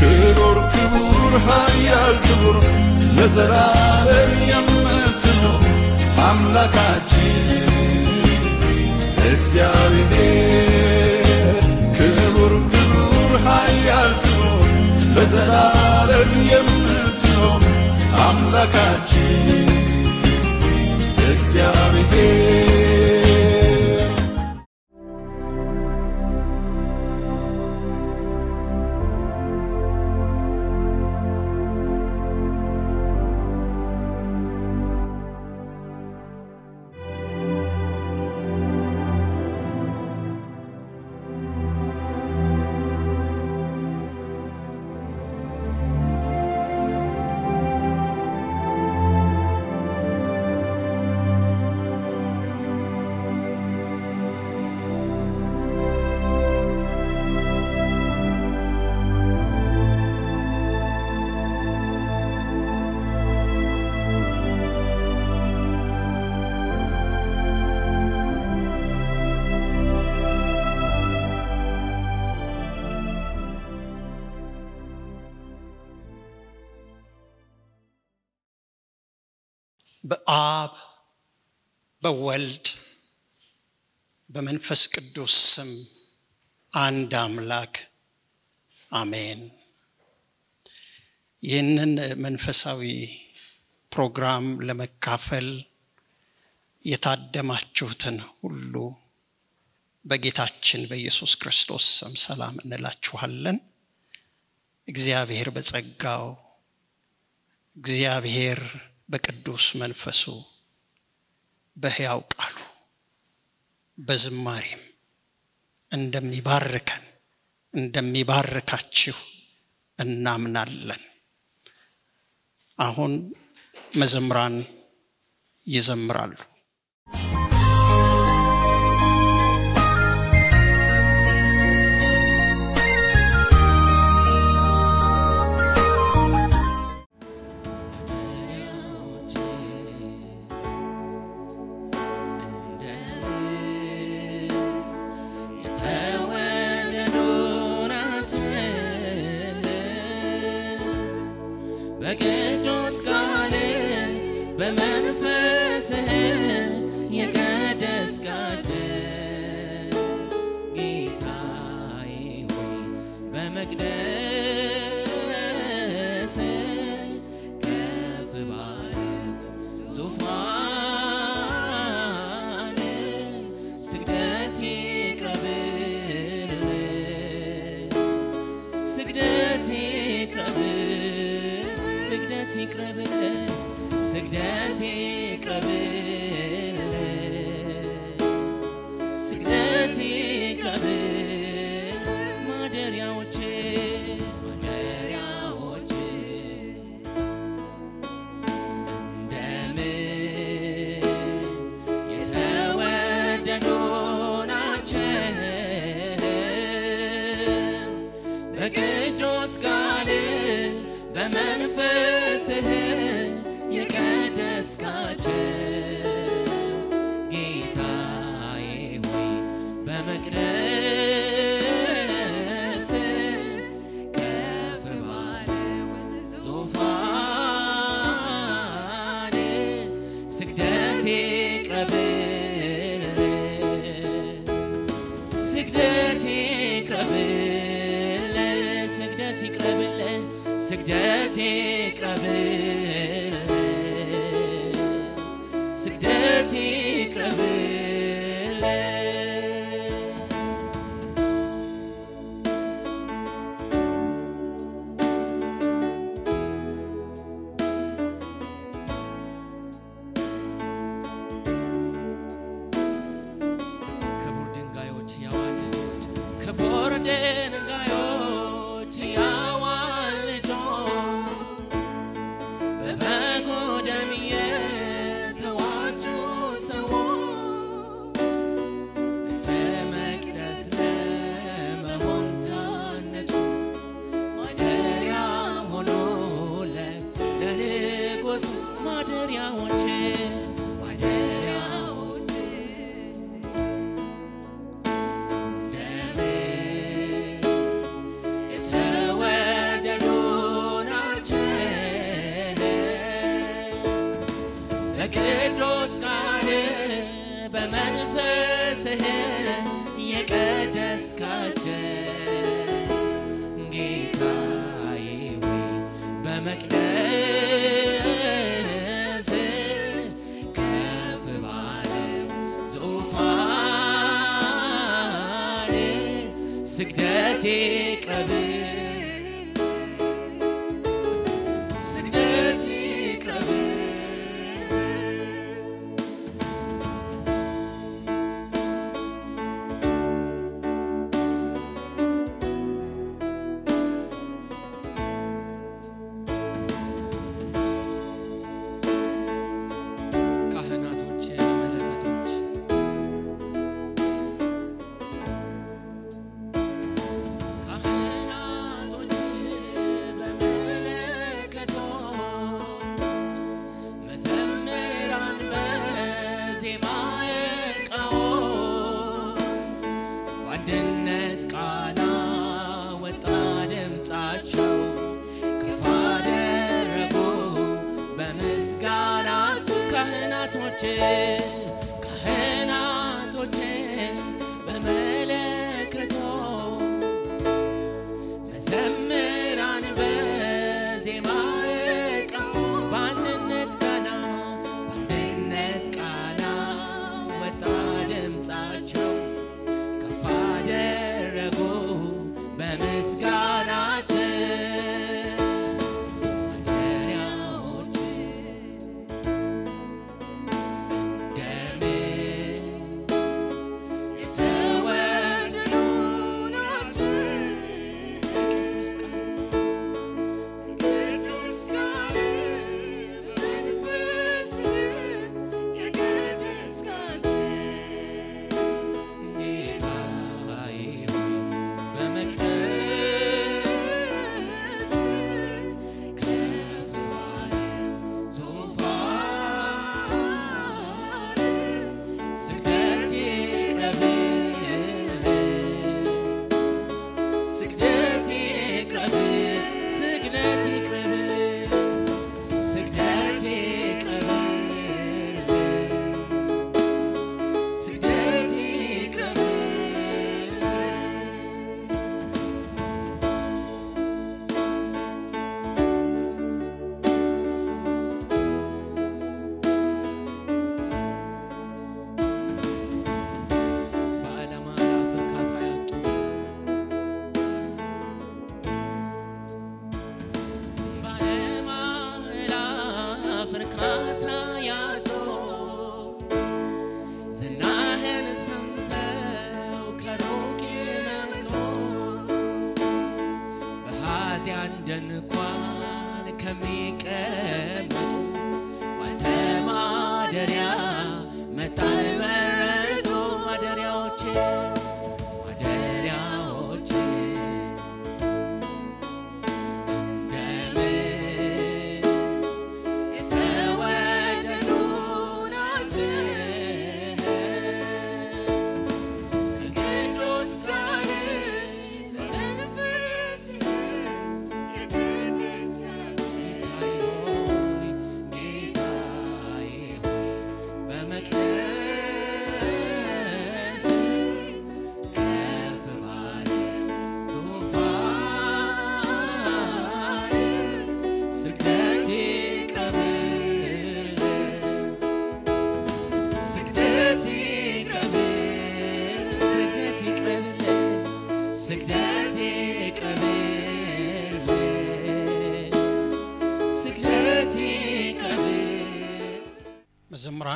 ክቡር ክቡር ኃያል ክቡር ለዘላለም የምትኖር አምላካችን እግዚአብሔር። ክቡር ክቡር ኃያል ክቡር ለዘላለም የምትኖር አምላካችን እግዚአብሔር በመንፈስ ቅዱስ ስም አንድ አምላክ አሜን። ይህንን መንፈሳዊ ፕሮግራም ለመካፈል የታደማችሁትን ሁሉ በጌታችን በኢየሱስ ክርስቶስ ስም ሰላም እንላችኋለን። እግዚአብሔር በጸጋው እግዚአብሔር በቅዱስ መንፈሱ በሕያው ቃሉ በዝማሬም እንደሚባርከን እንደሚባርካችሁ እናምናለን። አሁን መዘምራን ይዘምራሉ።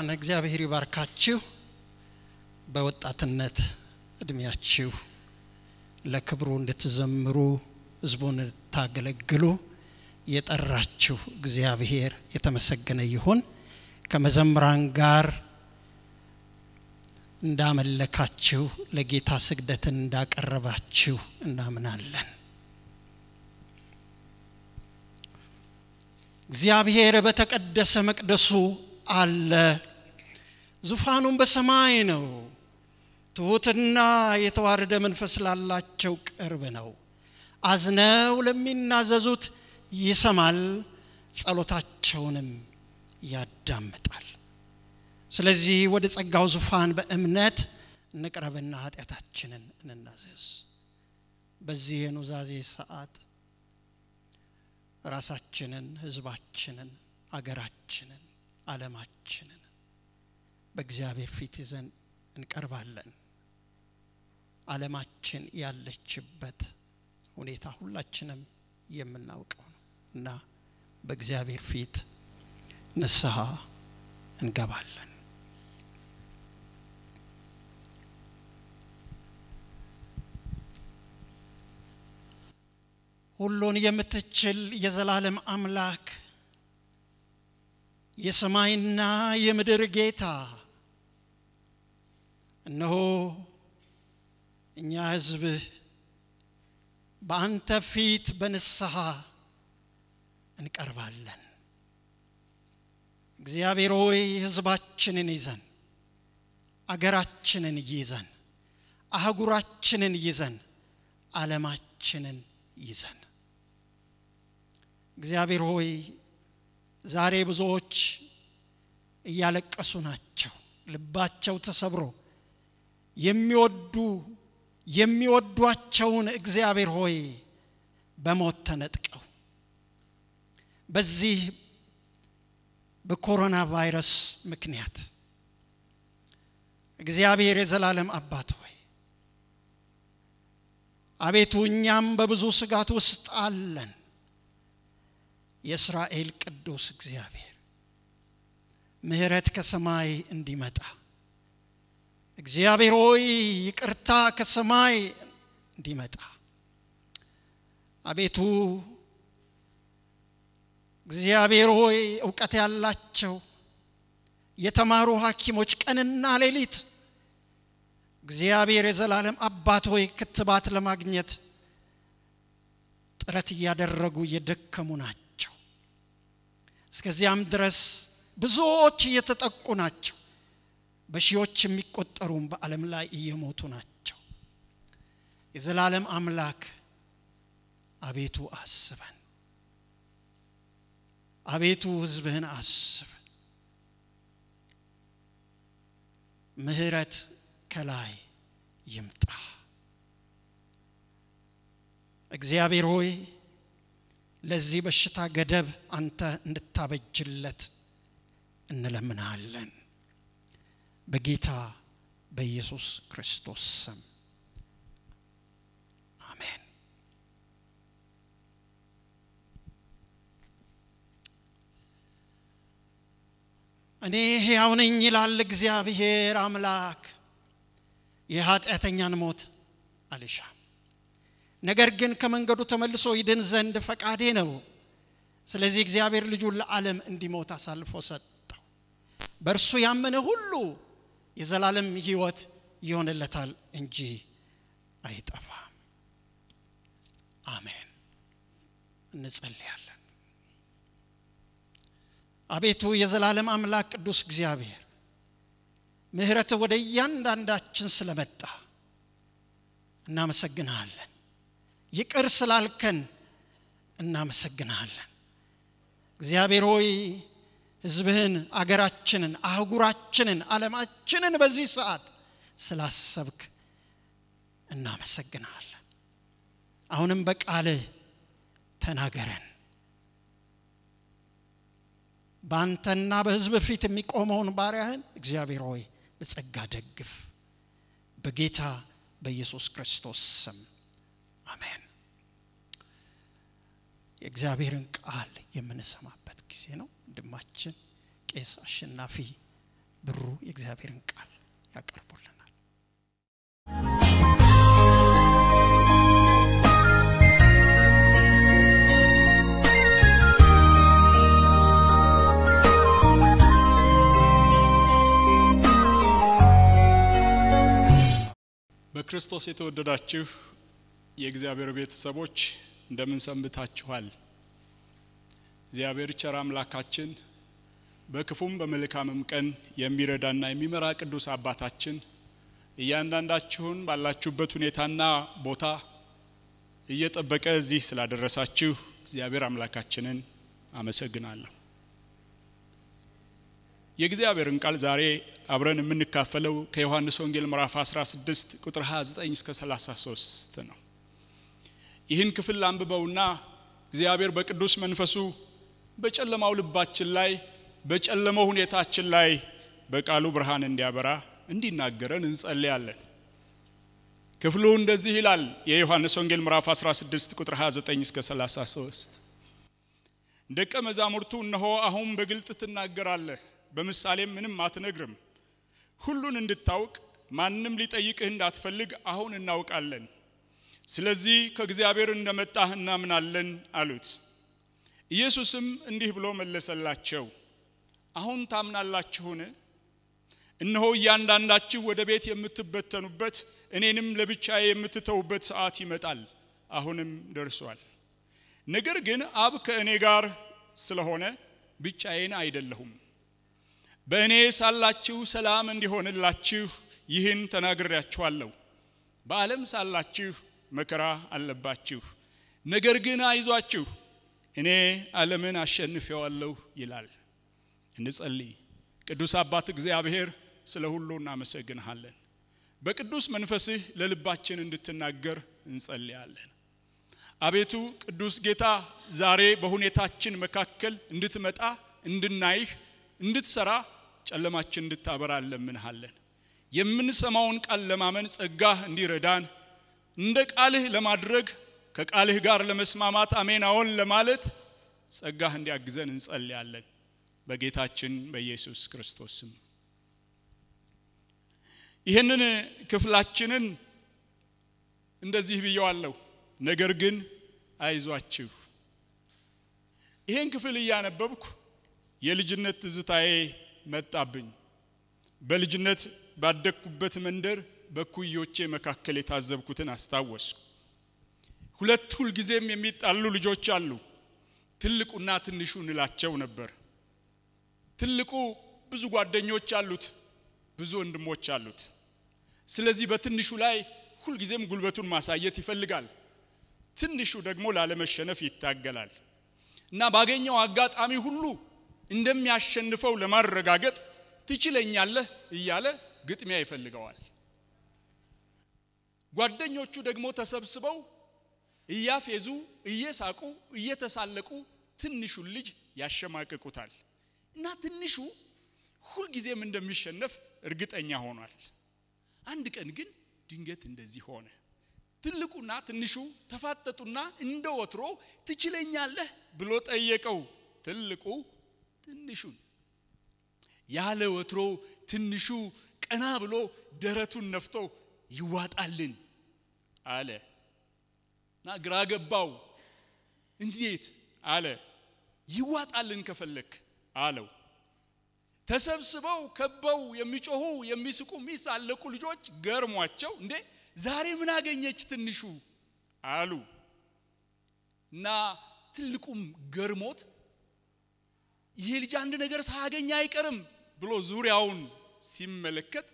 መዘምራን እግዚአብሔር ይባርካችሁ። በወጣትነት እድሜያችሁ ለክብሩ እንድትዘምሩ ህዝቡን እንድታገለግሉ የጠራችሁ እግዚአብሔር የተመሰገነ ይሁን። ከመዘምራን ጋር እንዳመለካችሁ ለጌታ ስግደትን እንዳቀረባችሁ እናምናለን። እግዚአብሔር በተቀደሰ መቅደሱ አለ። ዙፋኑም በሰማይ ነው። ትሑትና የተዋረደ መንፈስ ላላቸው ቅርብ ነው። አዝነው ለሚናዘዙት ይሰማል፣ ጸሎታቸውንም ያዳምጣል። ስለዚህ ወደ ጸጋው ዙፋን በእምነት እንቅረብና ኃጢአታችንን እንናዘዝ። በዚህ የኑዛዜ ሰዓት ራሳችንን፣ ህዝባችንን፣ አገራችንን፣ ዓለማችንን በእግዚአብሔር ፊት ይዘን እንቀርባለን። ዓለማችን ያለችበት ሁኔታ ሁላችንም የምናውቀው ነው እና በእግዚአብሔር ፊት ንስሐ እንገባለን። ሁሉን የምትችል የዘላለም አምላክ የሰማይና የምድር ጌታ እነሆ እኛ ሕዝብህ በአንተ ፊት በንስሐ እንቀርባለን። እግዚአብሔር ሆይ ሕዝባችንን ይዘን አገራችንን ይዘን አህጉራችንን ይዘን ዓለማችንን ይዘን እግዚአብሔር ሆይ ዛሬ ብዙዎች እያለቀሱ ናቸው። ልባቸው ተሰብሮ የሚወዱ የሚወዷቸውን እግዚአብሔር ሆይ በሞት ተነጥቀው በዚህ በኮሮና ቫይረስ ምክንያት እግዚአብሔር የዘላለም አባት ሆይ አቤቱ እኛም በብዙ ስጋት ውስጥ አለን። የእስራኤል ቅዱስ እግዚአብሔር ምሕረት ከሰማይ እንዲመጣ እግዚአብሔር ሆይ ይቅርታ ከሰማይ እንዲመጣ አቤቱ እግዚአብሔር ሆይ እውቀት ያላቸው የተማሩ ሐኪሞች ቀንና ሌሊት እግዚአብሔር የዘላለም አባት ሆይ ክትባት ለማግኘት ጥረት እያደረጉ እየደከሙ ናቸው። እስከዚያም ድረስ ብዙዎች እየተጠቁ ናቸው። በሺዎች የሚቆጠሩም በዓለም ላይ እየሞቱ ናቸው። የዘላለም አምላክ አቤቱ አስበን፣ አቤቱ ሕዝብህን አስበን። ምሕረት ከላይ ይምጣ። እግዚአብሔር ሆይ ለዚህ በሽታ ገደብ አንተ እንድታበጅለት እንለምናለን። በጌታ በኢየሱስ ክርስቶስ ስም አሜን። እኔ ሕያው ነኝ ይላል እግዚአብሔር አምላክ፣ የኃጢአተኛን ሞት አልሻም፣ ነገር ግን ከመንገዱ ተመልሶ ይድን ዘንድ ፈቃዴ ነው። ስለዚህ እግዚአብሔር ልጁን ለዓለም እንዲሞት አሳልፎ ሰጠው። በእርሱ ያመነ ሁሉ የዘላለም ሕይወት ይሆንለታል እንጂ አይጠፋም። አሜን። እንጸልያለን። አቤቱ የዘላለም አምላክ ቅዱስ እግዚአብሔር ምሕረትህ ወደ እያንዳንዳችን ስለመጣ እናመሰግንሃለን። ይቅር ስላልከን እናመሰግንሃለን። እግዚአብሔር ሆይ ሕዝብህን፣ አገራችንን፣ አህጉራችንን፣ ዓለማችንን በዚህ ሰዓት ስላሰብክ እናመሰግንሃለን። አሁንም በቃልህ ተናገረን። በአንተና በሕዝብ ፊት የሚቆመውን ባሪያህን እግዚአብሔር ሆይ በጸጋ ደግፍ። በጌታ በኢየሱስ ክርስቶስ ስም አሜን። የእግዚአብሔርን ቃል የምንሰማበት ጊዜ ነው። ወንድማችን ቄስ አሸናፊ ብሩ የእግዚአብሔርን ቃል ያቀርቡልናል። በክርስቶስ የተወደዳችሁ የእግዚአብሔር ቤተሰቦች እንደምን ሰንብታችኋል? እግዚአብሔር ቸር አምላካችን በክፉም በመልካምም ቀን የሚረዳና የሚመራ ቅዱስ አባታችን እያንዳንዳችሁን ባላችሁበት ሁኔታና ቦታ እየጠበቀ እዚህ ስላደረሳችሁ እግዚአብሔር አምላካችንን አመሰግናለሁ። የእግዚአብሔርን ቃል ዛሬ አብረን የምንካፈለው ከዮሐንስ ወንጌል ምዕራፍ 16 ቁጥር 29 እስከ 33 ነው። ይህን ክፍል አንብበውና እግዚአብሔር በቅዱስ መንፈሱ በጨለማው ልባችን ላይ በጨለመው ሁኔታችን ላይ በቃሉ ብርሃን እንዲያበራ እንዲናገረን እንጸልያለን። ክፍሉ እንደዚህ ይላል። የዮሐንስ ወንጌል ምዕራፍ 16 ቁጥር 29 እስከ 33 ደቀ መዛሙርቱ እነሆ አሁን በግልጥ ትናገራለህ፣ በምሳሌም ምንም አትነግርም። ሁሉን እንድታውቅ ማንም ሊጠይቅህ እንዳትፈልግ አሁን እናውቃለን። ስለዚህ ከእግዚአብሔር እንደመጣህ እናምናለን አሉት። ኢየሱስም እንዲህ ብሎ መለሰላቸው፣ አሁን ታምናላችሁን? እነሆ እያንዳንዳችሁ ወደ ቤት የምትበተኑበት እኔንም ለብቻዬ የምትተውበት ሰዓት ይመጣል፣ አሁንም ደርሷል። ነገር ግን አብ ከእኔ ጋር ስለሆነ ብቻዬን አይደለሁም። በእኔ ሳላችሁ ሰላም እንዲሆንላችሁ ይህን ተናግሬያችኋለሁ። በዓለም ሳላችሁ መከራ አለባችሁ፣ ነገር ግን አይዟችሁ እኔ ዓለምን አሸንፌዋለሁ ይላል። እንጸልይ። ቅዱስ አባት እግዚአብሔር ስለ ሁሉ እናመሰግንሃለን። በቅዱስ መንፈስህ ለልባችን እንድትናገር እንጸልያለን። አቤቱ ቅዱስ ጌታ ዛሬ በሁኔታችን መካከል እንድትመጣ እንድናይህ፣ እንድትሰራ፣ ጨለማችን እንድታበራ እንለምንሃለን። የምንሰማውን ቃል ለማመን ጸጋህ እንዲረዳን እንደ ቃልህ ለማድረግ ከቃልህ ጋር ለመስማማት አሜን አዎን ለማለት ጸጋህ እንዲያግዘን እንጸልያለን። በጌታችን በኢየሱስ ክርስቶስ ስም ይህንን ክፍላችንን እንደዚህ ብየዋለሁ። ነገር ግን አይዟችሁ። ይህን ክፍል እያነበብኩ የልጅነት ትዝታዬ መጣብኝ። በልጅነት ባደግኩበት መንደር በኩዮቼ መካከል የታዘብኩትን አስታወስኩ። ሁለት ሁልጊዜም የሚጣሉ ልጆች አሉ። ትልቁና ትንሹ እንላቸው ነበር። ትልቁ ብዙ ጓደኞች አሉት፣ ብዙ ወንድሞች አሉት። ስለዚህ በትንሹ ላይ ሁልጊዜም ጉልበቱን ማሳየት ይፈልጋል። ትንሹ ደግሞ ላለመሸነፍ ይታገላል እና ባገኘው አጋጣሚ ሁሉ እንደሚያሸንፈው ለማረጋገጥ ትችለኛለህ እያለ ግጥሚያ ይፈልገዋል። ጓደኞቹ ደግሞ ተሰብስበው እያፌዙ፣ እየሳቁ፣ እየተሳለቁ ትንሹን ልጅ ያሸማቅቁታል እና ትንሹ ሁልጊዜም እንደሚሸነፍ እርግጠኛ ሆኗል። አንድ ቀን ግን ድንገት እንደዚህ ሆነ። ትልቁና ትንሹ ተፋጠጡና እንደ ወትሮ ትችለኛለህ ብሎ ጠየቀው ትልቁ ትንሹን። ያለ ወትሮ ትንሹ ቀና ብሎ ደረቱን ነፍቶ ይዋጣልን አለ እና ግራ ገባው። እንዴት አለ። ይዋጣልን ከፈለክ አለው። ተሰብስበው ከበው የሚጮሁ የሚስቁ የሚሳለቁ ልጆች ገርሟቸው እንዴ ዛሬ ምን አገኘች ትንሹ አሉ እና ትልቁም ገርሞት ይሄ ልጅ አንድ ነገር ሳያገኝ አይቀርም ብሎ ዙሪያውን ሲመለከት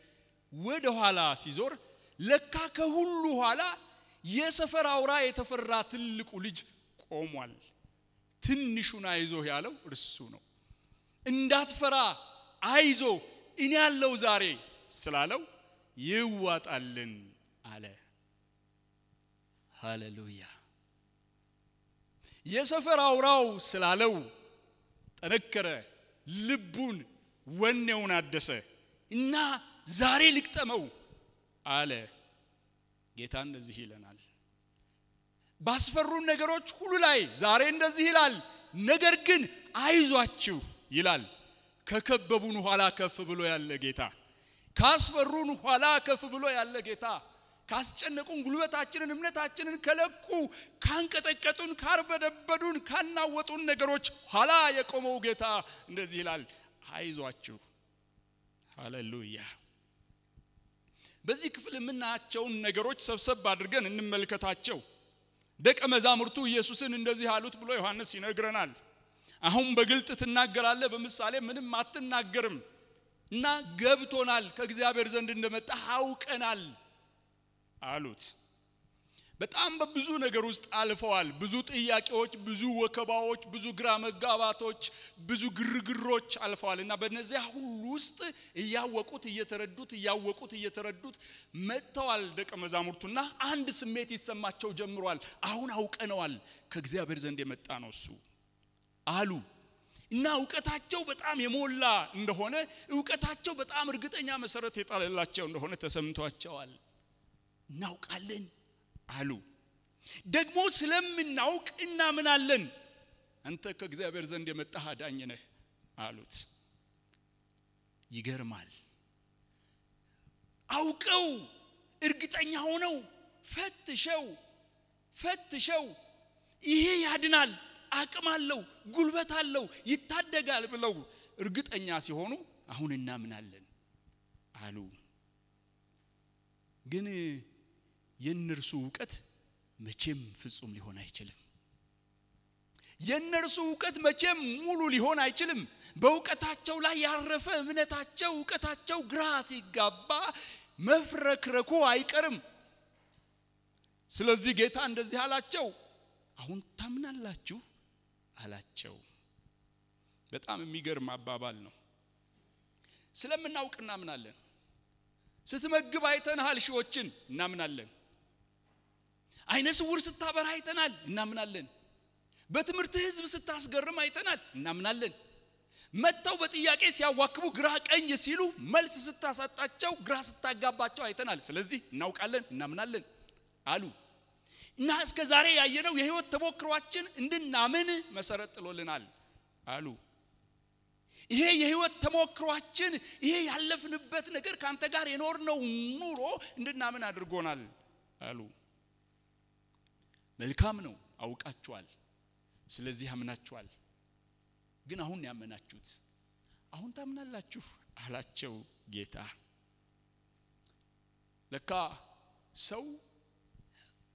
ወደ ኋላ ሲዞር ለካ ከሁሉ ኋላ የሰፈር አውራ የተፈራ ትልቁ ልጅ ቆሟል። ትንሹን አይዞህ ያለው እርሱ ነው። እንዳትፈራ አይዞ እኔ ያለው ዛሬ ስላለው ይዋጣልን አለ። ሃሌሉያ! የሰፈር አውራው ስላለው ጠነከረ፣ ልቡን ወኔውን አደሰ እና ዛሬ ልቅጠመው አለ። ጌታ እንደዚህ ይለናል። ባስፈሩን ነገሮች ሁሉ ላይ ዛሬ እንደዚህ ይላል፣ ነገር ግን አይዟችሁ ይላል። ከከበቡን ኋላ ከፍ ብሎ ያለ ጌታ፣ ካስፈሩን ኋላ ከፍ ብሎ ያለ ጌታ፣ ካስጨነቁን ጉልበታችንን እምነታችንን ከለቁ ካንቀጠቀጡን፣ ካርበደበዱን፣ ካናወጡን ነገሮች ኋላ የቆመው ጌታ እንደዚህ ይላል፣ አይዟችሁ። ሃሌሉያ። በዚህ ክፍል የምናያቸውን ነገሮች ሰብሰብ አድርገን እንመልከታቸው። ደቀ መዛሙርቱ ኢየሱስን እንደዚህ አሉት ብሎ ዮሐንስ ይነግረናል። አሁን በግልጥ ትናገራለህ፣ በምሳሌ ምንም አትናገርም እና ገብቶናል፣ ከእግዚአብሔር ዘንድ እንደመጣ አውቀናል አሉት። በጣም በብዙ ነገር ውስጥ አልፈዋል። ብዙ ጥያቄዎች፣ ብዙ ወከባዎች፣ ብዙ ግራ መጋባቶች፣ ብዙ ግርግሮች አልፈዋል እና በነዚያ ሁሉ ውስጥ እያወቁት እየተረዱት እያወቁት እየተረዱት መጥተዋል ደቀ መዛሙርቱና አንድ ስሜት ይሰማቸው ጀምሯል። አሁን አውቀነዋል፣ ከእግዚአብሔር ዘንድ የመጣ ነው እሱ አሉ እና እውቀታቸው በጣም የሞላ እንደሆነ እውቀታቸው በጣም እርግጠኛ መሰረት የጣለላቸው እንደሆነ ተሰምቷቸዋል። እናውቃለን አሉ። ደግሞ ስለምናውቅ እናምናለን። አንተ ከእግዚአብሔር ዘንድ የመጣህ አዳኝ ነህ አሉት። ይገርማል። አውቀው እርግጠኛ ሆነው ፈትሸው ፈትሸው ይሄ ያድናል፣ አቅም አለው፣ ጉልበት አለው፣ ይታደጋል ብለው እርግጠኛ ሲሆኑ አሁን እናምናለን አሉ። ግን የእነርሱ እውቀት መቼም ፍጹም ሊሆን አይችልም። የእነርሱ እውቀት መቼም ሙሉ ሊሆን አይችልም። በእውቀታቸው ላይ ያረፈ እምነታቸው እውቀታቸው ግራ ሲጋባ መፍረክረኩ አይቀርም። ስለዚህ ጌታ እንደዚህ አላቸው፣ አሁን ታምናላችሁ አላቸው። በጣም የሚገርም አባባል ነው። ስለምናውቅ እናምናለን። ስትመግብ አይተንሃል ሺዎችን፣ እናምናለን። አይነ ስውር ስታበራ አይተናል፣ እናምናለን። በትምህርት ህዝብ ስታስገርም አይተናል፣ እናምናለን። መጥተው በጥያቄ ሲያዋክቡ ግራ ቀኝ ሲሉ መልስ ስታሳጣቸው ግራ ስታጋባቸው አይተናል። ስለዚህ እናውቃለን፣ እናምናለን አሉ እና እስከ ዛሬ ያየነው የህይወት ተሞክሯችን እንድናምን መሰረት ጥሎልናል አሉ። ይሄ የህይወት ተሞክሯችን ይሄ ያለፍንበት ነገር ከአንተ ጋር የኖርነው ኑሮ እንድናምን አድርጎናል አሉ። መልካም ነው፣ አውቃችኋል። ስለዚህ አምናችኋል። ግን አሁን ያመናችሁት አሁን ታምናላችሁ አላቸው ጌታ። ለካ ሰው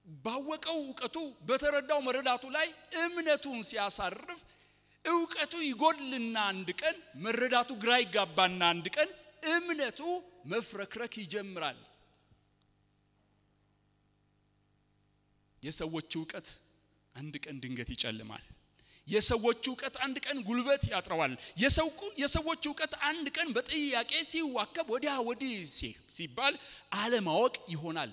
ባወቀው እውቀቱ በተረዳው መረዳቱ ላይ እምነቱን ሲያሳርፍ እውቀቱ ይጎድልና አንድ ቀን መረዳቱ ግራ ይጋባና አንድ ቀን እምነቱ መፍረክረክ ይጀምራል። የሰዎች እውቀት አንድ ቀን ድንገት ይጨልማል። የሰዎች እውቀት አንድ ቀን ጉልበት ያጥረዋል። የሰዎች እውቀት አንድ ቀን በጥያቄ ሲዋከብ ወዲያ ወዲህ ሲባል አለማወቅ ይሆናል።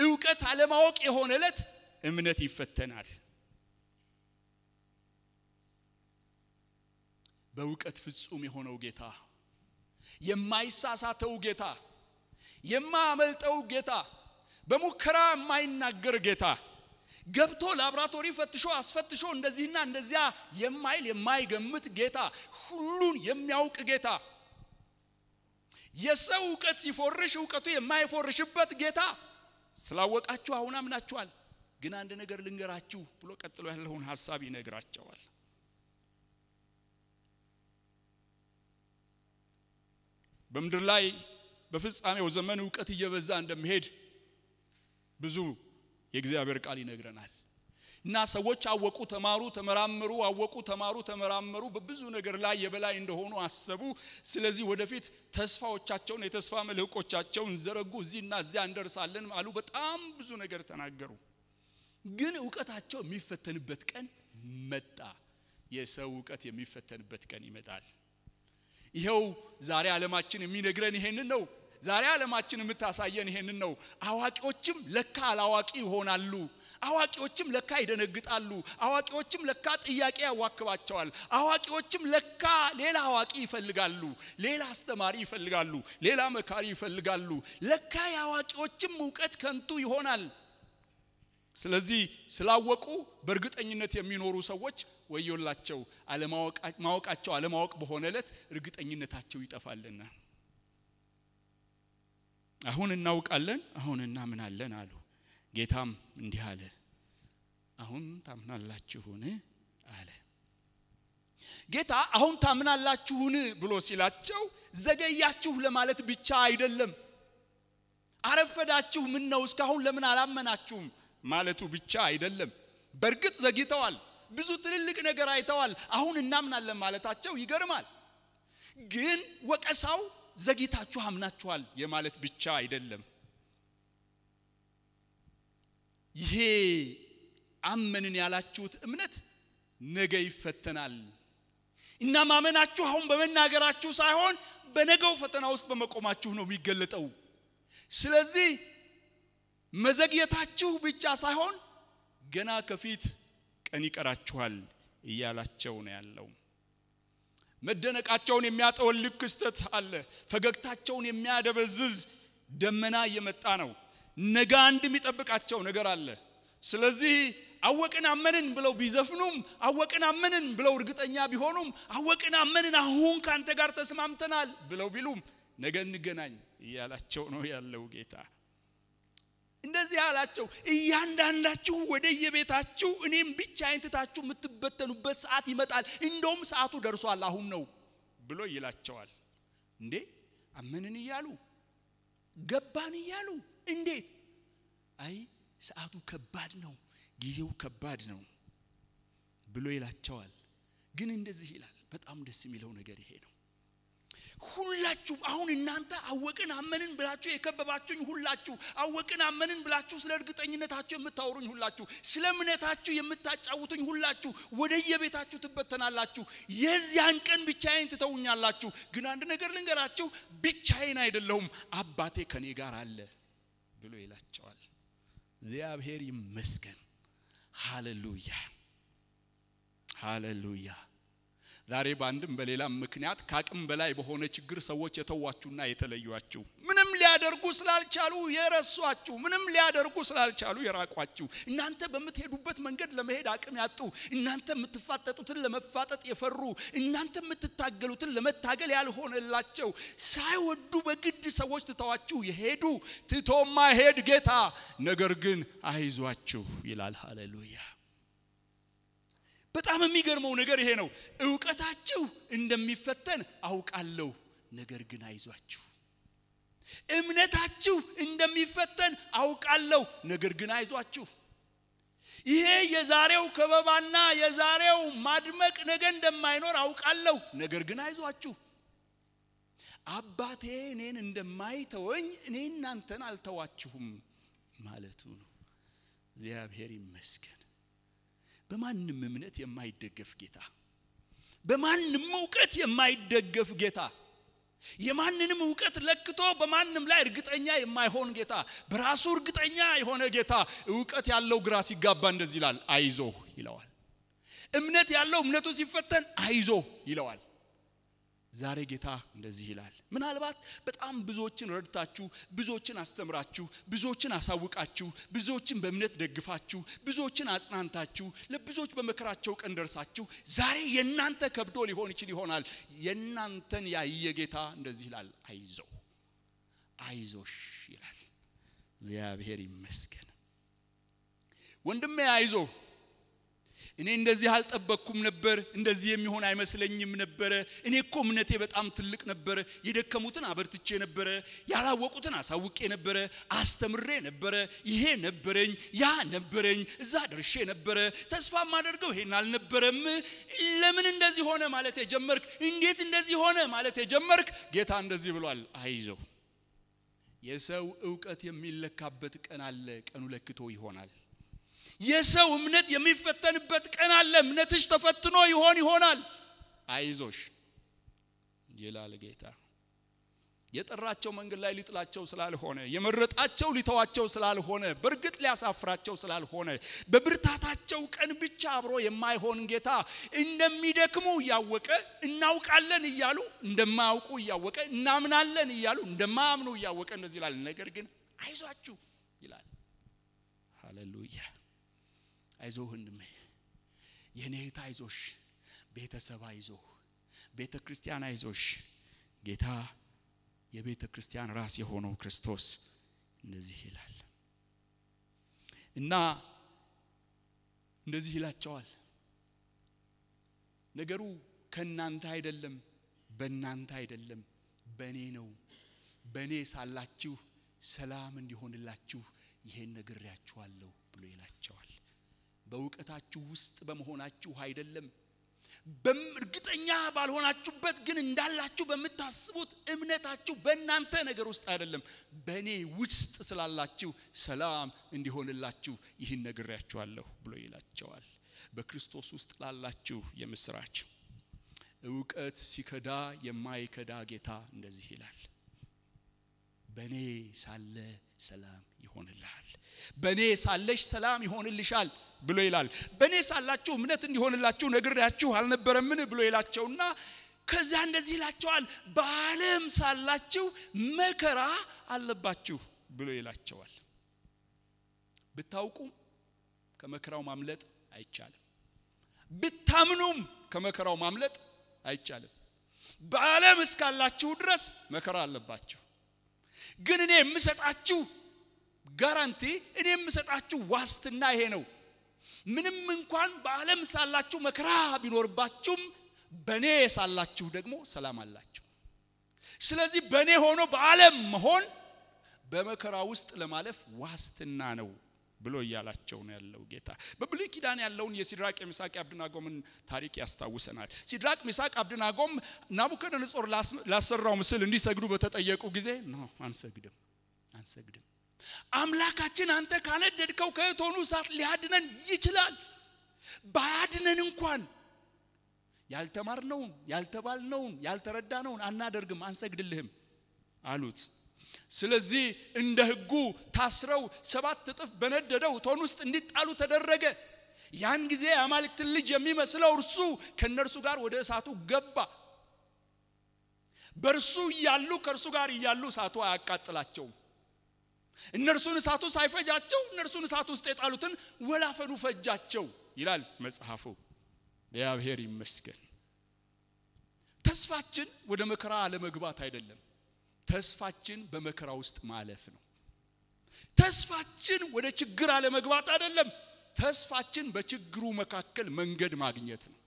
እውቀት አለማወቅ የሆነ ዕለት እምነት ይፈተናል። በእውቀት ፍጹም የሆነው ጌታ፣ የማይሳሳተው ጌታ፣ የማያመልጠው ጌታ፣ በሙከራ የማይናገር ጌታ ገብቶ ላብራቶሪ ፈትሾ አስፈትሾ እንደዚህና እንደዚያ የማይል የማይገምት ጌታ፣ ሁሉን የሚያውቅ ጌታ፣ የሰው እውቀት ሲፎርሽ እውቀቱ የማይፎርሽበት ጌታ ስላወቃችሁ አሁን አምናችኋል። ግን አንድ ነገር ልንገራችሁ ብሎ ቀጥሎ ያለውን ሀሳብ ይነግራቸዋል። በምድር ላይ በፍጻሜው ዘመን እውቀት እየበዛ እንደሚሄድ ብዙ የእግዚአብሔር ቃል ይነግረናል። እና ሰዎች አወቁ፣ ተማሩ፣ ተመራመሩ፣ አወቁ፣ ተማሩ፣ ተመራመሩ፣ በብዙ ነገር ላይ የበላይ እንደሆኑ አሰቡ። ስለዚህ ወደፊት ተስፋዎቻቸውን የተስፋ መልህቆቻቸውን ዘረጉ፣ እዚህና እዚያ እንደርሳለን አሉ። በጣም ብዙ ነገር ተናገሩ። ግን እውቀታቸው የሚፈተንበት ቀን መጣ። የሰው እውቀት የሚፈተንበት ቀን ይመጣል። ይኸው ዛሬ ዓለማችን የሚነግረን ይሄንን ነው። ዛሬ ዓለማችን የምታሳየን ይሄንን ነው። አዋቂዎችም ለካ አላዋቂ ይሆናሉ። አዋቂዎችም ለካ ይደነግጣሉ። አዋቂዎችም ለካ ጥያቄ ያዋክባቸዋል። አዋቂዎችም ለካ ሌላ አዋቂ ይፈልጋሉ፣ ሌላ አስተማሪ ይፈልጋሉ፣ ሌላ መካሪ ይፈልጋሉ። ለካ የአዋቂዎችም እውቀት ከንቱ ይሆናል። ስለዚህ ስላወቁ በእርግጠኝነት የሚኖሩ ሰዎች ወዮላቸው፣ ማወቃቸው አለማወቅ በሆነ ዕለት እርግጠኝነታቸው ይጠፋልና አሁን እናውቃለን፣ አሁን እናምናለን አሉ። ጌታም እንዲህ አለ፣ አሁን ታምናላችሁን አለ። ጌታ አሁን ታምናላችሁን ብሎ ሲላቸው ዘገያችሁ ለማለት ብቻ አይደለም፣ አረፈዳችሁ፣ ምን ነው እስካሁን ለምን አላመናችሁም ማለቱ ብቻ አይደለም። በእርግጥ ዘግይተዋል፣ ብዙ ትልልቅ ነገር አይተዋል። አሁን እናምናለን ማለታቸው ይገርማል። ግን ወቀሳው ዘግይታችሁ አምናችኋል የማለት ብቻ አይደለም። ይሄ አመንን ያላችሁት እምነት ነገ ይፈተናል እና ማመናችሁ አሁን በመናገራችሁ ሳይሆን በነገው ፈተና ውስጥ በመቆማችሁ ነው የሚገለጠው። ስለዚህ መዘግየታችሁ ብቻ ሳይሆን ገና ከፊት ቀን ይቀራችኋል እያላቸው ነው ያለው። መደነቃቸውን የሚያጠወልግ ክስተት አለ። ፈገግታቸውን የሚያደበዝዝ ደመና እየመጣ ነው። ነገ አንድ የሚጠብቃቸው ነገር አለ። ስለዚህ አወቅን አመንን ብለው ቢዘፍኑም አወቅን አመንን ብለው እርግጠኛ ቢሆኑም አወቅን አመንን አሁን ከአንተ ጋር ተስማምተናል ብለው ቢሉም ነገ እንገናኝ እያላቸው ነው ያለው ጌታ። እንደዚህ አላቸው፣ እያንዳንዳችሁ ወደ የቤታችሁ እኔም ብቻዬን ትታችሁ የምትበተኑበት ሰዓት ይመጣል፣ እንደውም ሰዓቱ ደርሷል፣ አሁን ነው ብሎ ይላቸዋል። እንዴ አመንን እያሉ ገባን እያሉ እንዴት? አይ ሰዓቱ ከባድ ነው፣ ጊዜው ከባድ ነው ብሎ ይላቸዋል። ግን እንደዚህ ይላል። በጣም ደስ የሚለው ነገር ይሄ ነው። ሁላችሁ አሁን እናንተ አወቅን አመንን ብላችሁ የከበባችሁኝ ሁላችሁ አወቅን አመንን ብላችሁ ስለ እርግጠኝነታችሁ የምታወሩኝ ሁላችሁ ስለ እምነታችሁ የምታጫውቱኝ ሁላችሁ ወደ የቤታችሁ ትበተናላችሁ። የዚያን ቀን ብቻዬን ትተውኛላችሁ። ግን አንድ ነገር ልንገራችሁ፣ ብቻዬን አይደለሁም፣ አባቴ ከኔ ጋር አለ ብሎ ይላቸዋል። እግዚአብሔር ይመስገን። ሃሌሉያ ሃሌሉያ። ዛሬ በአንድም በሌላም ምክንያት ከአቅም በላይ በሆነ ችግር ሰዎች የተዋችሁና የተለዩአችሁ። ምንም ሊያደርጉ ስላልቻሉ የረሷችሁ፣ ምንም ሊያደርጉ ስላልቻሉ የራቋችሁ፣ እናንተ በምትሄዱበት መንገድ ለመሄድ አቅም ያጡ፣ እናንተ የምትፋጠጡትን ለመፋጠጥ የፈሩ፣ እናንተ የምትታገሉትን ለመታገል ያልሆነላቸው ሳይወዱ በግድ ሰዎች ትተዋችሁ የሄዱ ትቶማ ሄድ ጌታ ነገር ግን አይዟችሁ ይላል። ሃሌሉያ በጣም የሚገርመው ነገር ይሄ ነው። እውቀታችሁ እንደሚፈተን አውቃለሁ፣ ነገር ግን አይዟችሁ። እምነታችሁ እንደሚፈተን አውቃለሁ፣ ነገር ግን አይዟችሁ። ይሄ የዛሬው ከበባና የዛሬው ማድመቅ ነገ እንደማይኖር አውቃለሁ፣ ነገር ግን አይዟችሁ። አባቴ እኔን እንደማይተወኝ እኔ እናንተን አልተዋችሁም ማለቱ ነው። እግዚአብሔር ይመስገን። በማንም እምነት የማይደገፍ ጌታ፣ በማንም እውቀት የማይደገፍ ጌታ፣ የማንንም እውቀት ለክቶ በማንም ላይ እርግጠኛ የማይሆን ጌታ፣ በራሱ እርግጠኛ የሆነ ጌታ፣ እውቀት ያለው ግራ ሲጋባ እንደዚህ ይላል፣ አይዞህ ይለዋል። እምነት ያለው እምነቱ ሲፈተን አይዞህ ይለዋል። ዛሬ ጌታ እንደዚህ ይላል። ምናልባት በጣም ብዙዎችን ረድታችሁ፣ ብዙዎችን አስተምራችሁ፣ ብዙዎችን አሳውቃችሁ፣ ብዙዎችን በእምነት ደግፋችሁ፣ ብዙዎችን አጽናንታችሁ፣ ለብዙዎች በመከራቸው ቀን ደርሳችሁ ዛሬ የእናንተ ከብዶ ሊሆን ይችል ይሆናል። የእናንተን ያየ ጌታ እንደዚህ ይላል፣ አይዞ አይዞሽ ይላል። እግዚአብሔር ይመስገን። ወንድሜ አይዞ እኔ እንደዚህ አልጠበቅኩም ነበር። እንደዚህ የሚሆን አይመስለኝም ነበረ። እኔ እኮ እምነቴ በጣም ትልቅ ነበረ። የደከሙትን አበርትቼ ነበረ። ያላወቁትን አሳውቄ ነበረ። አስተምሬ ነበረ። ይሄ ነበረኝ፣ ያ ነበረኝ፣ እዛ ደርሼ ነበረ። ተስፋ የማደርገው ይሄን አልነበረም። ለምን እንደዚህ ሆነ ማለት የጀመርክ፣ እንዴት እንደዚህ ሆነ ማለት የጀመርክ፣ ጌታ እንደዚህ ብሏል፣ አይዞህ። የሰው እውቀት የሚለካበት ቀን አለ። ቀኑ ለክቶ ይሆናል። የሰው እምነት የሚፈተንበት ቀን አለ። እምነትሽ ተፈትኖ ይሆን ይሆናል። አይዞሽ ይላል ጌታ። የጠራቸው መንገድ ላይ ሊጥላቸው ስላልሆነ፣ የመረጣቸው ሊተዋቸው ስላልሆነ፣ በእርግጥ ሊያሳፍራቸው ስላልሆነ፣ በብርታታቸው ቀን ብቻ አብሮ የማይሆን ጌታ እንደሚደክሙ እያወቀ እናውቃለን እያሉ እንደማያውቁ እያወቀ እናምናለን እያሉ እንደማያምኑ እያወቀ እንደዚህ ይላል። ነገር ግን አይዟችሁ ይላል። ሃሌሉያ አይዞህ ወንድሜ፣ የኔ አይዞሽ፣ ቤተሰብ አይዞህ፣ ቤተ ክርስቲያን አይዞሽ። ጌታ የቤተ ክርስቲያን ራስ የሆነው ክርስቶስ እንደዚህ ይላል እና እንደዚህ ይላቸዋል። ነገሩ ከእናንተ አይደለም፣ በእናንተ አይደለም፣ በእኔ ነው። በእኔ ሳላችሁ ሰላም እንዲሆንላችሁ ይሄን ነግሬያችኋለሁ ብሎ ይላቸዋል። በእውቀታችሁ ውስጥ በመሆናችሁ አይደለም፣ እርግጠኛ ባልሆናችሁበት ግን እንዳላችሁ በምታስቡት እምነታችሁ በእናንተ ነገር ውስጥ አይደለም፣ በእኔ ውስጥ ስላላችሁ ሰላም እንዲሆንላችሁ ይህን ነግሬያችኋለሁ ብሎ ይላቸዋል። በክርስቶስ ውስጥ ላላችሁ የምስራች እውቀት ሲከዳ የማይከዳ ጌታ እንደዚህ ይላል፣ በእኔ ሳለ ሰላም ይሆንልሃል፣ በእኔ ሳለሽ ሰላም ይሆንልሻል ብሎ ይላል። በእኔ ሳላችሁ እምነት እንዲሆንላችሁ ነግሬያችሁ አልነበረምን ብሎ ይላቸውና ከዛ እንደዚህ ይላቸዋል፣ በዓለም ሳላችሁ መከራ አለባችሁ ብሎ ይላቸዋል። ብታውቁም ከመከራው ማምለጥ አይቻልም። ብታምኑም ከመከራው ማምለጥ አይቻልም። በዓለም እስካላችሁ ድረስ መከራ አለባችሁ። ግን እኔ የምሰጣችሁ ጋራንቲ እኔ የምሰጣችሁ ዋስትና ይሄ ነው። ምንም እንኳን በዓለም ሳላችሁ መከራ ቢኖርባችሁም በእኔ ሳላችሁ ደግሞ ሰላም አላችሁ። ስለዚህ በእኔ ሆኖ በዓለም መሆን በመከራ ውስጥ ለማለፍ ዋስትና ነው ብሎ እያላቸው ነው ያለው ጌታ። በብሉይ ኪዳን ያለውን የሲድራቅ የሚሳቅ አብድናጎምን ታሪክ ያስታውሰናል። ሲድራቅ ሚሳቅ አብድናጎም ናቡከደነጾር ላሰራው ምስል እንዲሰግዱ በተጠየቁ ጊዜ ነው አንሰግድም፣ አንሰግድም አምላካችን አንተ ካነደድከው ከእቶኑ እሳት ሊያድነን ይችላል። ባያድነን እንኳን ያልተማርነውን፣ ያልተባልነውን፣ ያልተረዳነውን አናደርግም፣ አንሰግድልህም አሉት። ስለዚህ እንደ ሕጉ ታስረው ሰባት እጥፍ በነደደው እቶን ውስጥ እንዲጣሉ ተደረገ። ያን ጊዜ የአማልክትን ልጅ የሚመስለው እርሱ ከእነርሱ ጋር ወደ እሳቱ ገባ። በእርሱ እያሉ ከእርሱ ጋር እያሉ እሳቱ አያቃጥላቸውም። እነርሱን እሳቱ ሳይፈጃቸው እነርሱን እሳቱ ውስጥ የጣሉትን ወላፈኑ ፈጃቸው ይላል መጽሐፉ። እግዚአብሔር ይመስገን። ተስፋችን ወደ መከራ አለመግባት አይደለም። ተስፋችን በመከራ ውስጥ ማለፍ ነው። ተስፋችን ወደ ችግር አለመግባት አይደለም። ተስፋችን በችግሩ መካከል መንገድ ማግኘት ነው።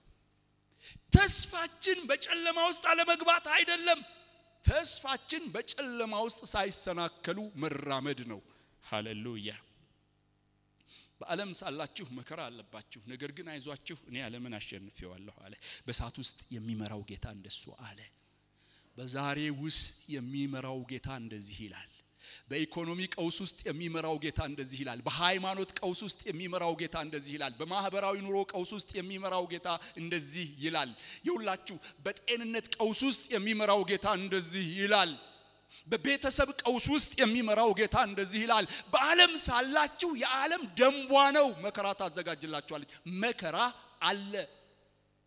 ተስፋችን በጨለማ ውስጥ አለመግባት አይደለም። ተስፋችን በጨለማ ውስጥ ሳይሰናከሉ መራመድ ነው። ሃሌሉያ። በዓለም ሳላችሁ መከራ አለባችሁ፣ ነገር ግን አይዟችሁ እኔ ዓለምን አሸንፌዋለሁ አለ። በእሳት ውስጥ የሚመራው ጌታ እንደሱ አለ። በዛሬ ውስጥ የሚመራው ጌታ እንደዚህ ይላል። በኢኮኖሚ ቀውስ ውስጥ የሚመራው ጌታ እንደዚህ ይላል። በሃይማኖት ቀውስ ውስጥ የሚመራው ጌታ እንደዚህ ይላል። በማህበራዊ ኑሮ ቀውስ ውስጥ የሚመራው ጌታ እንደዚህ ይላል። የሁላችሁ በጤንነት ቀውስ ውስጥ የሚመራው ጌታ እንደዚህ ይላል። በቤተሰብ ቀውስ ውስጥ የሚመራው ጌታ እንደዚህ ይላል። በዓለም ሳላችሁ የዓለም ደንቧ ነው መከራ ታዘጋጅላችኋለች። መከራ አለ።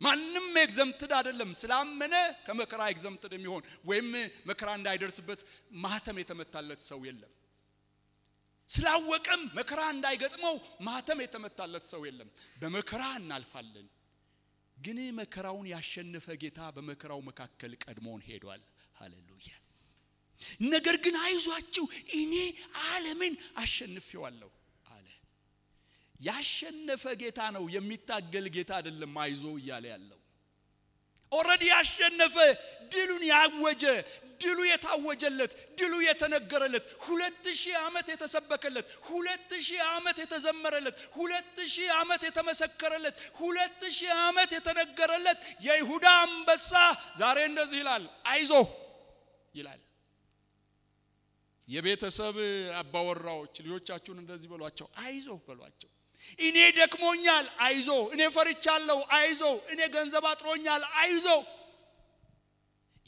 ማንም exempted አይደለም። ስላመነ ከመከራ exempted የሚሆን ወይም መከራ እንዳይደርስበት ማህተም የተመታለት ሰው የለም። ስላወቀም መከራ እንዳይገጥመው ማህተም የተመታለት ሰው የለም። በመከራ እናልፋለን። ግን መከራውን ያሸነፈ ጌታ በመከራው መካከል ቀድሞውን ሄዷል። ሃሌሉያ። ነገር ግን አይዟችሁ እኔ ዓለምን አሸንፌዋለሁ ያሸነፈ ጌታ ነው፣ የሚታገል ጌታ አይደለም። አይዞ እያለ ያለው already ያሸነፈ ድሉን ያወጀ ድሉ የታወጀለት ድሉ የተነገረለት ሁለት ሺህ ዓመት የተሰበከለት ሁለት ሺህ ዓመት የተዘመረለት ሁለት ሺህ ዓመት የተመሰከረለት ሁለት ሺህ ዓመት የተነገረለት የይሁዳ አንበሳ ዛሬ እንደዚህ ይላል፣ አይዞ ይላል። የቤተሰብ አባወራዎች ልጆቻችሁን እንደዚህ በሏቸው፣ አይዞ በሏቸው። እኔ ደክሞኛል፣ አይዞ። እኔ ፈርቻለሁ፣ አይዞ። እኔ ገንዘብ አጥሮኛል፣ አይዞ።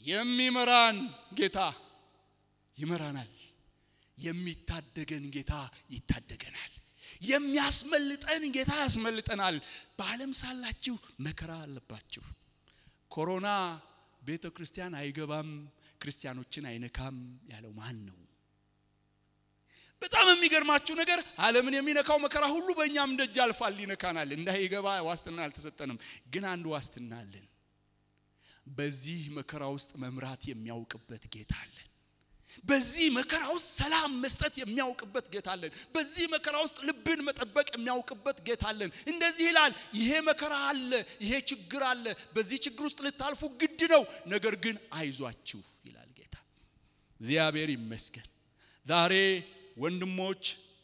የሚመራን ጌታ ይመራናል። የሚታደገን ጌታ ይታደገናል። የሚያስመልጠን ጌታ ያስመልጠናል። በዓለም ሳላችሁ መከራ አለባችሁ። ኮሮና ቤተ ክርስቲያን አይገባም፣ ክርስቲያኖችን አይነካም ያለው ማን ነው? በጣም የሚገርማችሁ ነገር ዓለምን የሚነካው መከራ ሁሉ በእኛም ደጅ ያልፋል፣ ይነካናል። እንዳይገባ ዋስትና አልተሰጠንም። ግን አንድ ዋስትና አለን። በዚህ መከራ ውስጥ መምራት የሚያውቅበት ጌታ አለን። በዚህ መከራ ውስጥ ሰላም መስጠት የሚያውቅበት ጌታ አለን። በዚህ መከራ ውስጥ ልብን መጠበቅ የሚያውቅበት ጌታ አለን። እንደዚህ ይላል፣ ይሄ መከራ አለ፣ ይሄ ችግር አለ። በዚህ ችግር ውስጥ ልታልፉ ግድ ነው። ነገር ግን አይዟችሁ ይላል ጌታ። እግዚአብሔር ይመስገን። ዛሬ ወንድሞች፣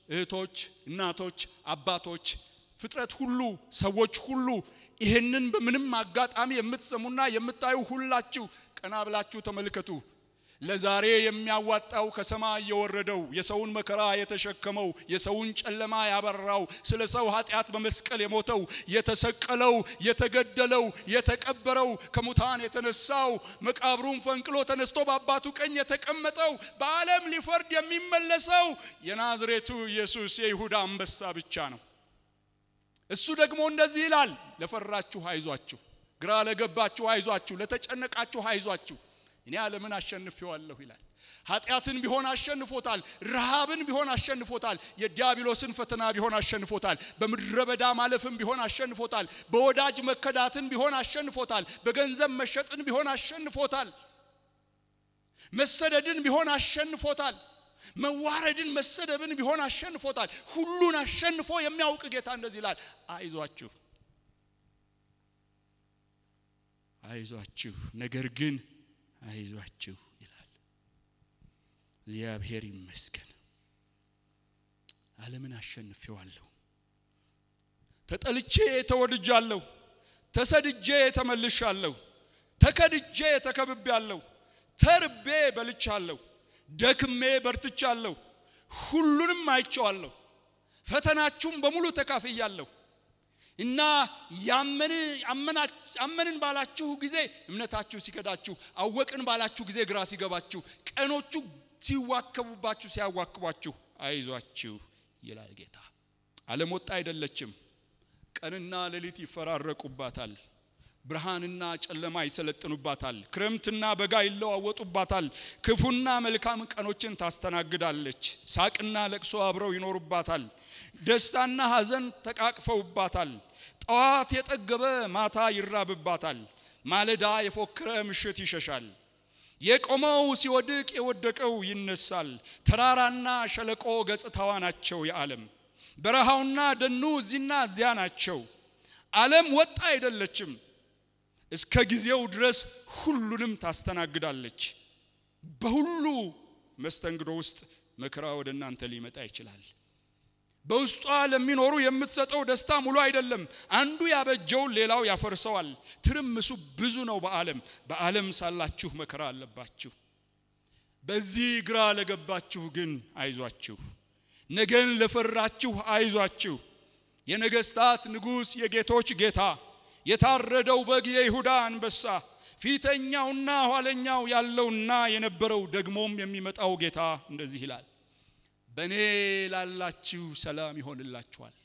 እህቶች፣ እናቶች፣ አባቶች፣ ፍጥረት ሁሉ፣ ሰዎች ሁሉ ይህንን በምንም አጋጣሚ የምትሰሙና የምታዩ ሁላችሁ ቀና ብላችሁ ተመልከቱ። ለዛሬ የሚያዋጣው ከሰማይ የወረደው የሰውን መከራ የተሸከመው የሰውን ጨለማ ያበራው ስለ ሰው ኃጢአት በመስቀል የሞተው የተሰቀለው የተገደለው የተቀበረው ከሙታን የተነሳው መቃብሩን ፈንቅሎ ተነስቶ በአባቱ ቀኝ የተቀመጠው በዓለም ሊፈርድ የሚመለሰው የናዝሬቱ ኢየሱስ የይሁዳ አንበሳ ብቻ ነው። እሱ ደግሞ እንደዚህ ይላል፣ ለፈራችሁ አይዟችሁ፣ ግራ ለገባችሁ አይዟችሁ፣ ለተጨነቃችሁ አይዟችሁ እኔ ዓለምን አሸንፌዋለሁ ይላል። ኃጢአትን ቢሆን አሸንፎታል። ረሃብን ቢሆን አሸንፎታል። የዲያብሎስን ፈተና ቢሆን አሸንፎታል። በምድረ በዳ ማለፍን ቢሆን አሸንፎታል። በወዳጅ መከዳትን ቢሆን አሸንፎታል። በገንዘብ መሸጥን ቢሆን አሸንፎታል። መሰደድን ቢሆን አሸንፎታል። መዋረድን መሰደብን ቢሆን አሸንፎታል። ሁሉን አሸንፎ የሚያውቅ ጌታ እንደዚህ ይላል፣ አይዟችሁ አይዟችሁ ነገር ግን አይዟችሁ ይላል። እግዚአብሔር ይመስገን። ዓለምን አሸንፌዋለሁ። ተጠልቼ ተወድጃለሁ። ተሰድጄ ተመልሻለሁ። ተከድጄ ተከብቤያለሁ። ተርቤ በልቻለሁ። ደክሜ በርትቻለሁ። ሁሉንም አይቼዋለሁ። ፈተናችሁም በሙሉ ተካፍያለሁ። እና አመንን ባላችሁ ጊዜ እምነታችሁ ሲከዳችሁ፣ አወቅን ባላችሁ ጊዜ ግራ ሲገባችሁ፣ ቀኖቹ ሲዋከቡባችሁ ሲያዋክቧችሁ አይዟችሁ ይላል ጌታ። ዓለም ወጣ አይደለችም። ቀንና ሌሊት ይፈራረቁባታል። ብርሃንና ጨለማ ይሰለጥኑባታል። ክረምትና በጋ ይለዋወጡባታል። ክፉና መልካም ቀኖችን ታስተናግዳለች። ሳቅና ለቅሶ አብረው ይኖሩባታል። ደስታና ሐዘን ተቃቅፈውባታል። ጠዋት የጠገበ ማታ ይራብባታል። ማለዳ የፎከረ ምሽት ይሸሻል። የቆመው ሲወድቅ የወደቀው ይነሳል። ተራራና ሸለቆ ገጽታዋ ናቸው የዓለም። በረሃውና ደኑ እዚህና እዚያ ናቸው። ዓለም ወጣ አይደለችም። እስከ ጊዜው ድረስ ሁሉንም ታስተናግዳለች። በሁሉ መስተንግዶ ውስጥ መከራ ወደ እናንተ ሊመጣ ይችላል። በውስጧ ለሚኖሩ የምትሰጠው ደስታ ሙሉ አይደለም። አንዱ ያበጀውን ሌላው ያፈርሰዋል። ትርምሱ ብዙ ነው በዓለም። በዓለም ሳላችሁ መከራ አለባችሁ። በዚህ ግራ ለገባችሁ ግን አይዟችሁ። ነገን ለፈራችሁ አይዟችሁ። የነገስታት ንጉሥ የጌቶች ጌታ የታረደው በግ የይሁዳ አንበሳ ፊተኛውና ኋለኛው ያለውና የነበረው ደግሞም የሚመጣው ጌታ እንደዚህ ይላል በእኔ ላላችሁ ሰላም ይሆንላችኋል፣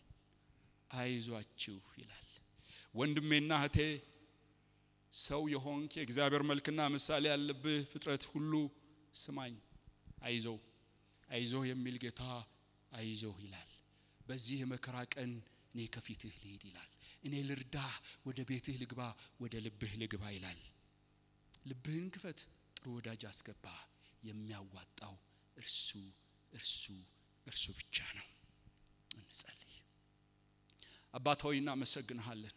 አይዟችሁ ይላል። ወንድሜና እህቴ ሰው የሆንክ የእግዚአብሔር መልክና ምሳሌ ያለብህ ፍጥረት ሁሉ ስማኝ፣ አይዞ አይዞ የሚል ጌታ አይዞህ ይላል። በዚህ የመከራ ቀን እኔ ከፊትህ ልሂድ ይላል። እኔ ልርዳህ፣ ወደ ቤትህ ልግባ፣ ወደ ልብህ ልግባ ይላል። ልብህን ክፈት፣ ጥሩ ወዳጅ አስገባ። የሚያዋጣው እርሱ እርሱ እርሱ ብቻ ነው። እንጸልይ። አባት ሆይ እናመሰግንሃለን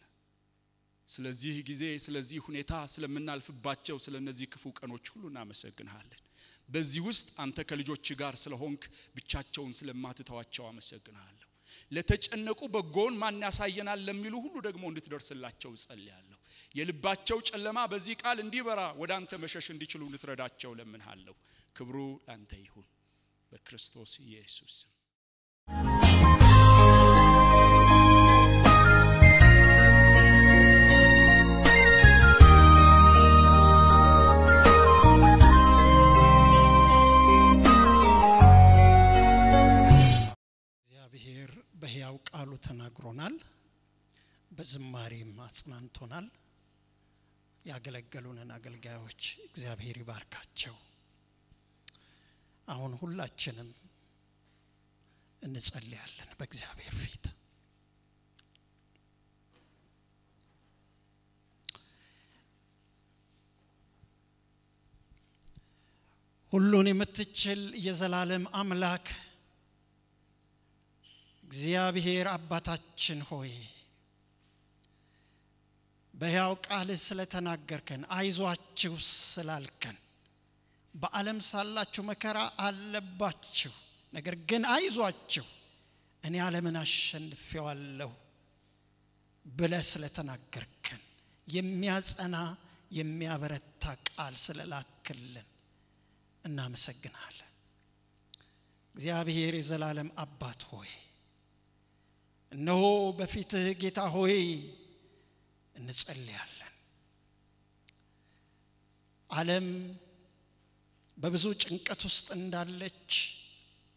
ስለዚህ ጊዜ፣ ስለዚህ ሁኔታ፣ ስለምናልፍባቸው ስለ እነዚህ ክፉ ቀኖች ሁሉ እናመሰግንሃለን። በዚህ ውስጥ አንተ ከልጆች ጋር ስለሆንክ ብቻቸውን ስለማትተዋቸው አመሰግንሃለሁ። ለተጨነቁ በጎን ማን ያሳየናል ለሚሉ ሁሉ ደግሞ እንድትደርስላቸው እጸልያለሁ። የልባቸው ጨለማ በዚህ ቃል እንዲበራ ወደ አንተ መሸሽ እንዲችሉ እንድትረዳቸው ለምንሃለሁ። ክብሩ ላንተ ይሁን በክርስቶስ ኢየሱስ እግዚአብሔር በሕያው ቃሉ ተናግሮናል፣ በዝማሬም አጽናንቶናል። ያገለገሉንን አገልጋዮች እግዚአብሔር ይባርካቸው። አሁን ሁላችንም እንጸልያለን በእግዚአብሔር ፊት። ሁሉን የምትችል የዘላለም አምላክ እግዚአብሔር አባታችን ሆይ በሕያው ቃልህ ስለተናገርከን አይዟችሁ ስላልከን በዓለም ሳላችሁ መከራ አለባችሁ፣ ነገር ግን አይዟችሁ እኔ ዓለምን አሸንፌዋለሁ ብለህ ስለተናገርከን የሚያጸና የሚያበረታ ቃል ስለላክልን እናመሰግናለን። እግዚአብሔር የዘላለም አባት ሆይ እነሆ በፊትህ ጌታ ሆይ እንጸልያለን። ዓለም በብዙ ጭንቀት ውስጥ እንዳለች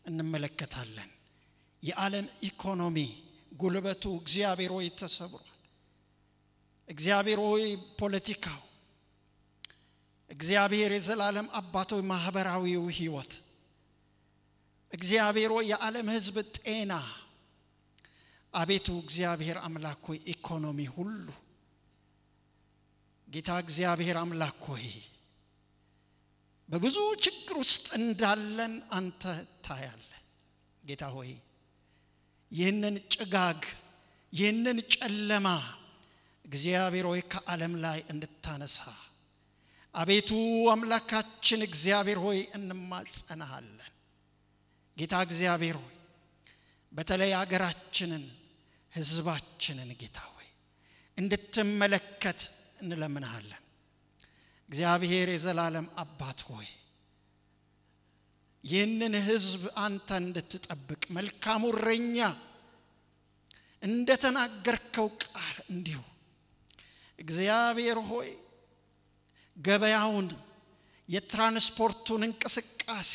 እንመለከታለን። የዓለም ኢኮኖሚ ጉልበቱ እግዚአብሔር ሆይ ተሰብሯል። እግዚአብሔር ሆይ ፖለቲካው፣ እግዚአብሔር የዘላለም አባቶች ማህበራዊው ህይወት፣ እግዚአብሔር ሆይ የዓለም ህዝብ ጤና፣ አቤቱ እግዚአብሔር አምላክ ሆይ ኢኮኖሚ ሁሉ ጌታ እግዚአብሔር አምላክ ሆይ በብዙ ችግር ውስጥ እንዳለን አንተ ታያለህ። ጌታ ሆይ ይህንን ጭጋግ ይህንን ጨለማ እግዚአብሔር ሆይ ከዓለም ላይ እንድታነሳ አቤቱ አምላካችን እግዚአብሔር ሆይ እንማጸናሃለን። ጌታ እግዚአብሔር ሆይ በተለይ አገራችንን ህዝባችንን ጌታ ሆይ እንድትመለከት እንለምንሃለን። እግዚአብሔር የዘላለም አባት ሆይ ይህንን ህዝብ አንተ እንድትጠብቅ መልካሙ እረኛ እንደተናገርከው ቃል እንዲሁ እግዚአብሔር ሆይ ገበያውን የትራንስፖርቱን እንቅስቃሴ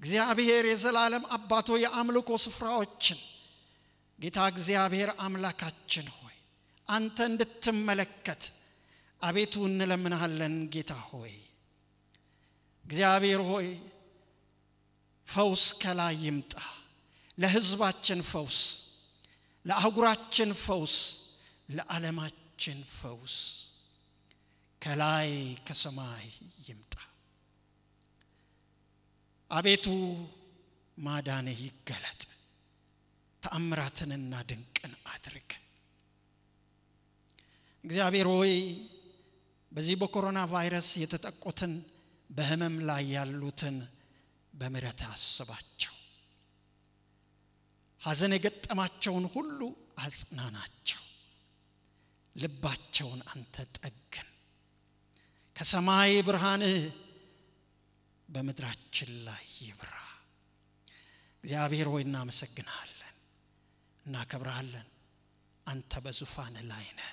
እግዚአብሔር የዘላለም አባቶ የአምልኮ ስፍራዎችን ጌታ እግዚአብሔር አምላካችን ሆይ አንተ እንድትመለከት አቤቱ እንለምናለን። ጌታ ሆይ እግዚአብሔር ሆይ ፈውስ ከላይ ይምጣ። ለህዝባችን ፈውስ፣ ለአህጉራችን ፈውስ፣ ለዓለማችን ፈውስ ከላይ ከሰማይ ይምጣ። አቤቱ ማዳንህ ይገለጥ። ተአምራትንና ድንቅን አድርግ። እግዚአብሔር ሆይ በዚህ በኮሮና ቫይረስ የተጠቁትን በህመም ላይ ያሉትን በምሕረት አስባቸው። ሐዘን የገጠማቸውን ሁሉ አጽናናቸው። ልባቸውን አንተ ጠግን። ከሰማይ ብርሃንህ በምድራችን ላይ ይብራ። እግዚአብሔር ሆይ እናመሰግንሃለን፣ እናከብረሃለን። አንተ በዙፋን ላይ ነህ።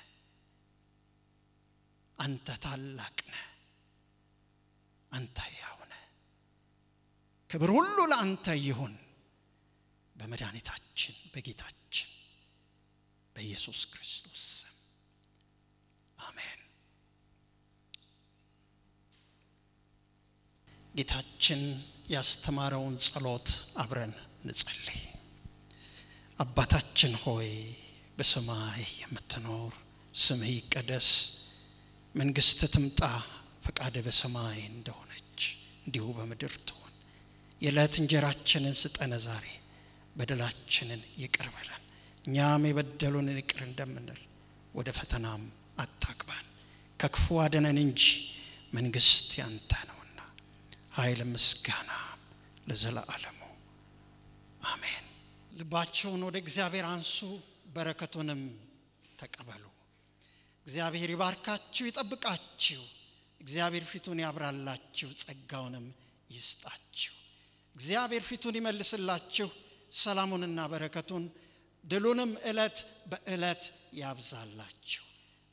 አንተ ታላቅ ነህ። አንተ ያው ነህ። ክብር ሁሉ ለአንተ ይሁን በመድኃኒታችን በጌታችን በኢየሱስ ክርስቶስ ስም አሜን። ጌታችን ያስተማረውን ጸሎት አብረን እንጸልይ። አባታችን ሆይ በሰማይ የምትኖር ስምህ ይቀደስ፣ መንግሥት ትምጣ፣ ፈቃድህ በሰማይ እንደሆነች እንዲሁ በምድር ትሆን። የዕለት እንጀራችንን ስጠነ ዛሬ፣ በደላችንን ይቅር በለን እኛም የበደሉንን ይቅር እንደምንል፣ ወደ ፈተናም አታግባን ከክፉ አድነን እንጂ መንግሥት ያንተ ነውና ኃይል፣ ምስጋና ለዘለዓለሙ አሜን። ልባቸውን ወደ እግዚአብሔር አንሱ፣ በረከቱንም ተቀበሉ። እግዚአብሔር ይባርካችሁ፣ ይጠብቃችሁ። እግዚአብሔር ፊቱን ያብራላችሁ፣ ጸጋውንም ይስጣችሁ። እግዚአብሔር ፊቱን ይመልስላችሁ፣ ሰላሙንና በረከቱን ድሉንም ዕለት በዕለት ያብዛላችሁ።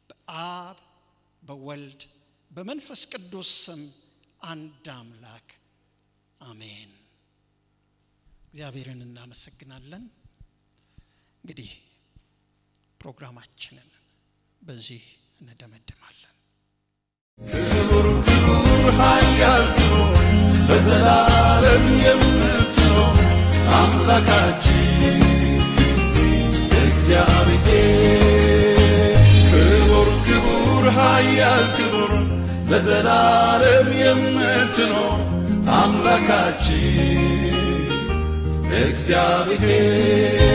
በአብ በወልድ በመንፈስ ቅዱስ ስም አንድ አምላክ አሜን። እግዚአብሔርን እናመሰግናለን። እንግዲህ ፕሮግራማችንን በዚህ እንደመድማለን። ክቡር ክቡር ኃያል ክቡር ለዘላለም የምትኖር አምላካችን እግዚአብሔር ክቡር ክቡር ኃያል ክቡር ለዘላለም የምትኖር አምላካችን እግዚአብሔር